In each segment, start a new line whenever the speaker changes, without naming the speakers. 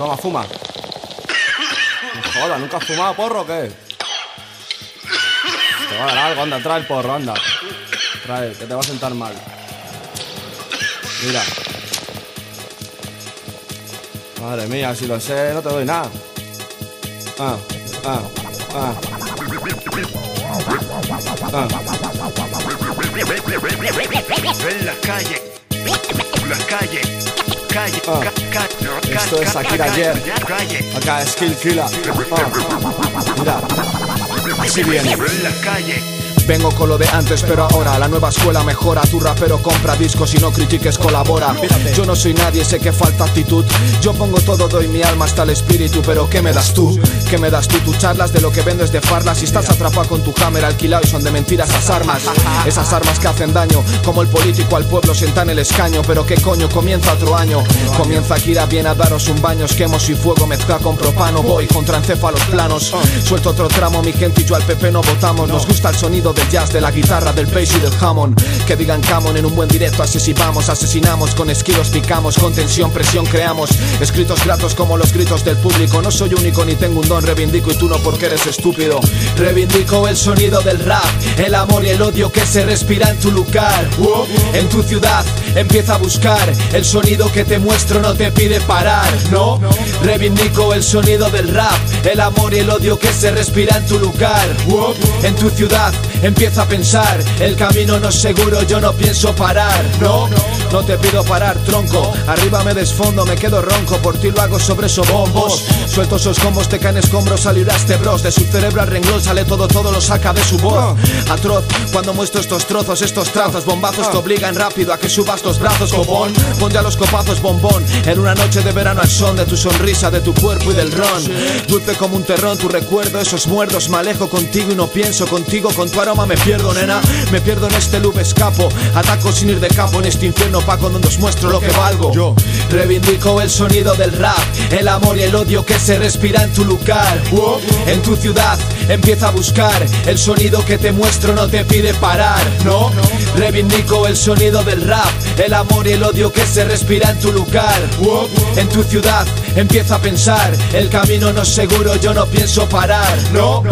Toma, fuma. Joder, ¿nunca has fumado porro o qué? Te va a dar algo, anda, trae el porro, anda. Trae, que te va a sentar mal. Mira. Madre mía, si lo sé, no te doy nada. Ah, ah, ah. Ah.
En la calle, la calle, ca-
Esto es Akira
calle,
Acá, Skill Killer. Ah. Mira. Así viene.
en la calle.
Vengo con lo de antes, pero ahora la nueva escuela mejora. Tu rapero compra discos y no critiques, colabora. Yo no soy nadie, sé que falta actitud. Yo pongo todo, doy mi alma hasta el espíritu. Pero ¿qué me das tú? ¿Qué me das tú? Tú charlas de lo que vendes de farlas y estás atrapado con tu cámara alquilado y son de mentiras esas armas. Esas armas que hacen daño, como el político al pueblo sienta en el escaño. Pero qué coño, comienza otro año. Comienza Kira, viene a daros un baño. Esquemos y fuego mezcla con propano. Voy contra encéfalos planos. Suelto otro tramo, mi gente y yo al PP no votamos. Nos gusta el sonido del jazz, de la guitarra, del bass y del Hammond. Que digan Camon en un buen directo, asesinamos, asesinamos. Con esquilos picamos, con tensión, presión creamos. Escritos gratos como los gritos del público. No soy único ni tengo un don, reivindico y tú no porque eres estúpido. Reivindico el sonido del rap, el amor y el odio que se respira en tu lugar. En tu ciudad empieza a buscar el sonido que te muestro, no te pide parar, ¿no? Reivindico el sonido del rap, el amor y el odio que se respira en tu lugar. En tu ciudad empieza a pensar, el camino no es seguro, yo no pienso parar, ¿no? No te pido parar, tronco. Arriba me desfondo, me quedo ronco, por ti lo hago sobre bombos. Suelto esos combos, te caen escombros, saliraste bros. De su cerebro al renglón sale todo, todo lo saca de su voz. Atroz, cuando muestro estos trozos, estos trazos, bombazos te obligan rápido a que subas los brazos, copón. Pon ya los copazos, bombón. En una noche de verano al son de tu sonrisa, de tu cuerpo y del ron. Dulce como un terrón, tu recuerdo, esos muertos. Me alejo contigo y no pienso contigo, con tu aroma me pierdo, nena. Me pierdo en este loop, escapo. Ataco sin ir de campo en este infierno opaco donde os muestro lo que valgo. Yo reivindico el sonido del rap, el amor y el odio que se respira en tu lugar. En tu ciudad empieza a buscar el sonido que te muestro, no te pide parar, ¿no? Reivindico el sonido del rap, el amor y el odio que se respira en tu lugar. En tu ciudad empieza a pensar, el camino no es seguro, yo no pienso parar, ¿no?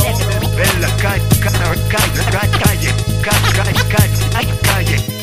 la calle, calle, calle, calle, calle, calle, calle, calle, calle, calle,